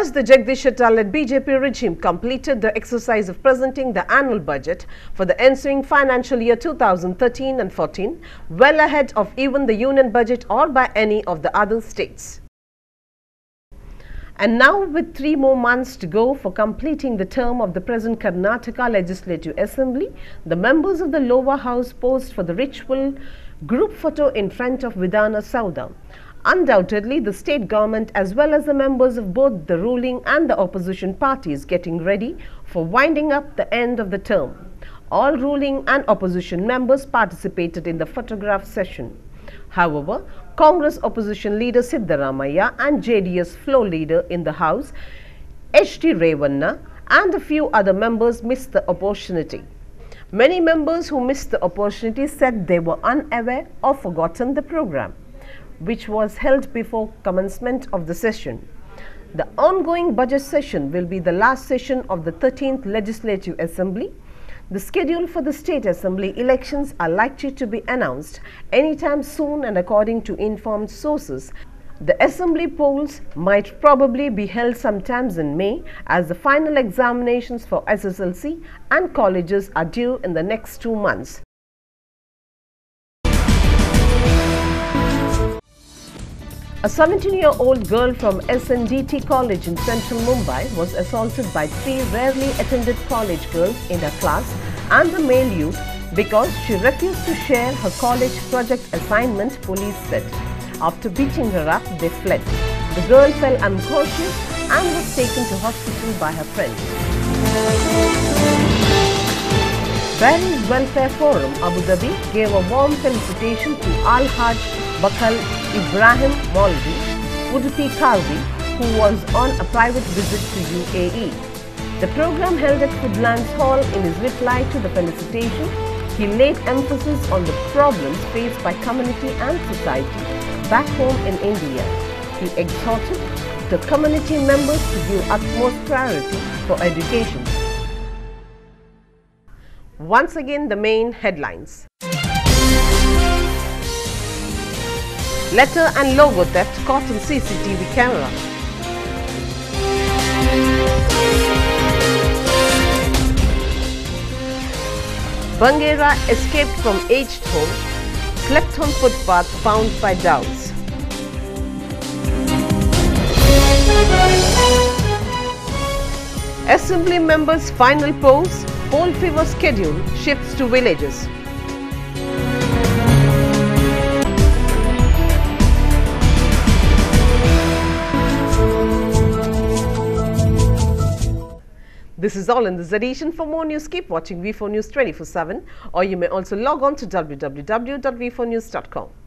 as the Jagdish Shettar-led BJP regime completed the exercise of presenting the annual budget for the ensuing financial year 2013 and 14, well ahead of even the union budget or by any of the other states. And now with three more months to go for completing the term of the present Karnataka Legislative Assembly, the members of the lower house posed for the ritual group photo in front of Vidhana Saudha. Undoubtedly, the state government as well as the members of both the ruling and the opposition parties getting ready for winding up the end of the term. All ruling and opposition members participated in the photograph session. However, Congress opposition leader Siddaramaiah and JDS floor leader in the House, H.D. Revanna and a few other members missed the opportunity. Many members who missed the opportunity said they were unaware or forgotten the program, which was held before commencement of the session. The ongoing budget session will be the last session of the 13th Legislative Assembly. The schedule for the State Assembly elections are likely to be announced anytime soon and according to informed sources, the assembly polls might probably be held sometimes in May as the final examinations for SSLC and colleges are due in the next two months. A 17-year-old girl from SNDT College in central Mumbai was assaulted by three rarely attended college girls in her class and the male youth because she refused to share her college project assignment, police said. After beating her up, they fled. The girl fell unconscious and was taken to hospital by her friends. Bahrain's Welfare Forum Abu Dhabi gave a warm felicitation to Al Hajj Bakal Ibrahim Maulvi, Udupi Kalvi, who was on a private visit to UAE. The program held at Foodlands Hall in his reply to the felicitation, he laid emphasis on the problems faced by community and society back home in India. He exhorted the community members to give utmost priority for education. Once again, the main headlines. Letter and logo theft caught in CCTV camera. Bangera escaped from aged home, slept on footpath found by dogs. Assembly members' final pose, whole fever schedule shifts to villages. This is all in this edition. For more news, keep watching V4 News 24-7 or you may also log on to www.v4news.com.